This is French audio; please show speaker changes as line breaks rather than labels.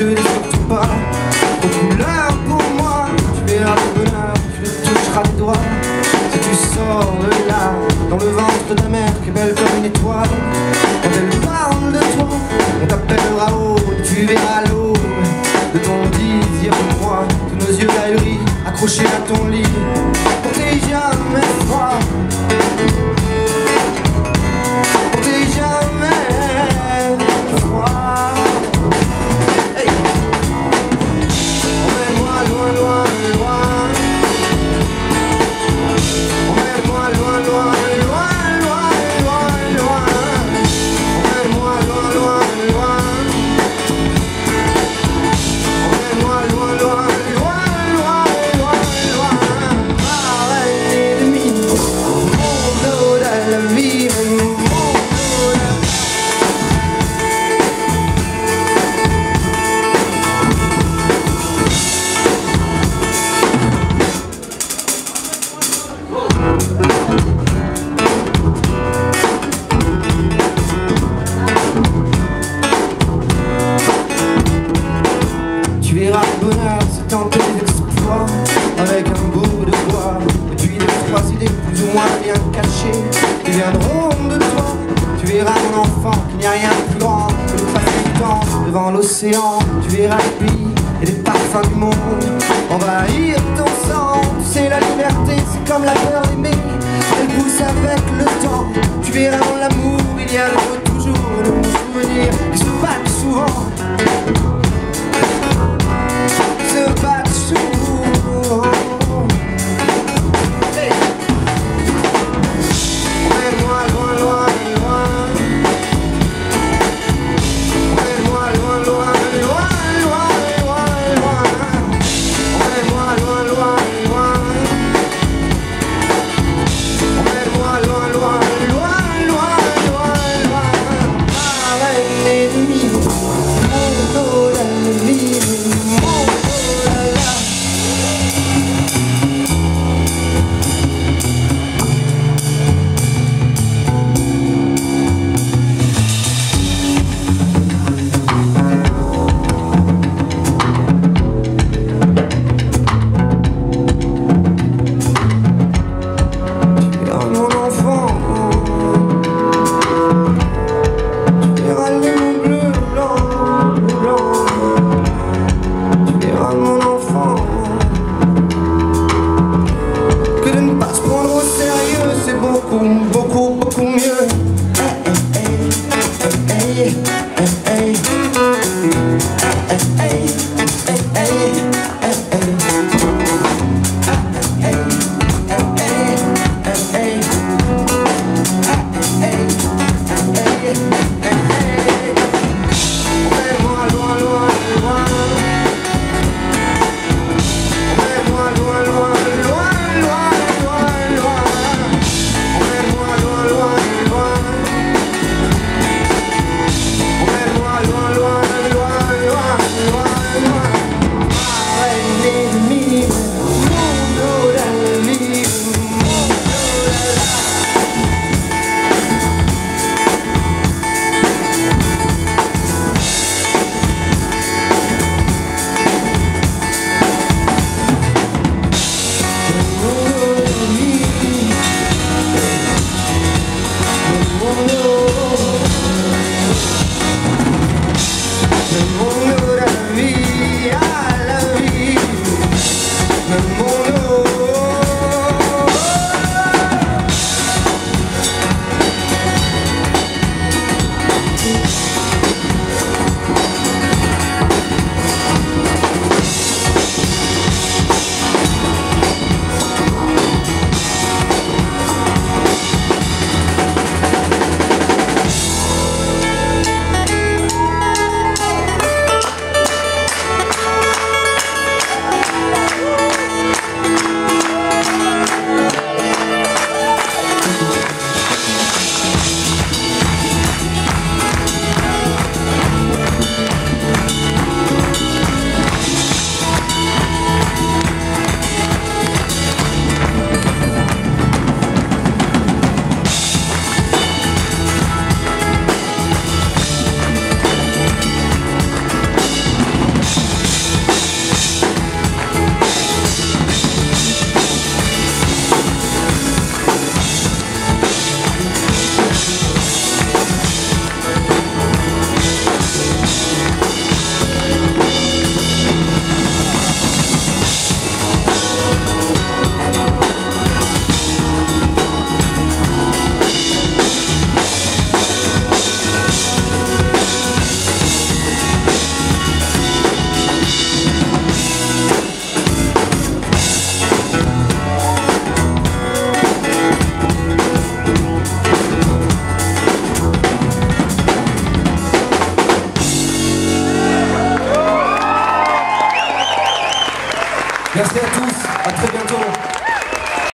te dis surtout pas. Aux couleurs pour moi Tu verras le bonheur, tu le toucheras des doigts. Si tu sors de là Dans le ventre de ta mère qui est belle comme une étoile Quand elle parle de toi On t'appellera haut Tu verras l'eau de ton désir pour moi Tous nos yeux ahuris accrochés à ton lit enfant qu'il n'y a rien de plus grand Que de passer du temps devant l'océan. Tu verras les pays et les parfums du monde. Envahir ton sang sais la liberté c'est comme la peur d'aimer Elle pousse avec le temps. Tu verras dans l'amour il y a le toujours De bons souvenirs Hey, hey, hey, hey, hey, hey, hey. ay, ay, ay, ay, ay, ay, ay, ay, ay, ay, ay, ay, ay, Oh,